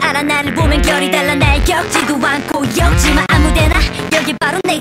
알아 나를 보면 결이 달라 날 겪지도 않고 역지마 아무데나 여기 바로 내